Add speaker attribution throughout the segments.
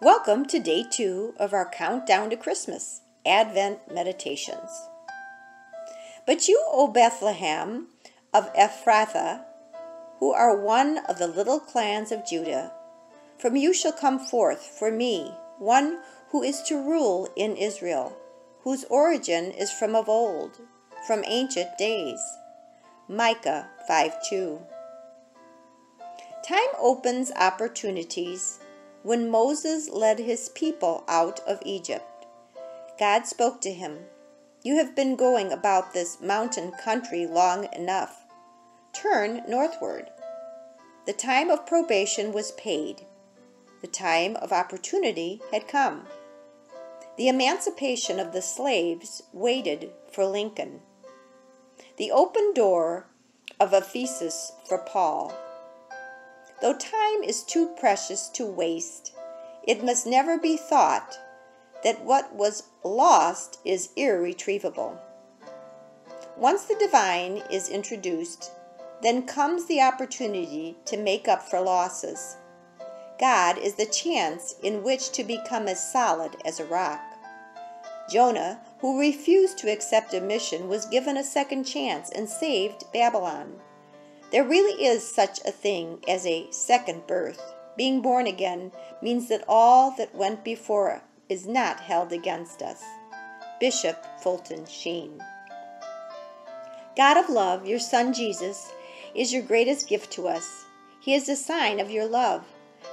Speaker 1: Welcome to day two of our countdown to Christmas Advent meditations. But you, O Bethlehem of Ephrathah, who are one of the little clans of Judah, from you shall come forth for me one who is to rule in Israel, whose origin is from of old, from ancient days. Micah 5 2. Time opens opportunities when Moses led his people out of Egypt, God spoke to him, You have been going about this mountain country long enough. Turn northward. The time of probation was paid. The time of opportunity had come. The emancipation of the slaves waited for Lincoln. The open door of Ephesus for Paul Though time is too precious to waste, it must never be thought that what was lost is irretrievable. Once the divine is introduced, then comes the opportunity to make up for losses. God is the chance in which to become as solid as a rock. Jonah, who refused to accept a mission, was given a second chance and saved Babylon. There really is such a thing as a second birth. Being born again means that all that went before is not held against us. Bishop Fulton Sheen. God of love, your Son Jesus, is your greatest gift to us. He is a sign of your love.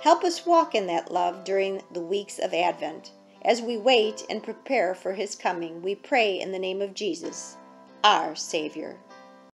Speaker 1: Help us walk in that love during the weeks of Advent. As we wait and prepare for his coming, we pray in the name of Jesus, our Savior.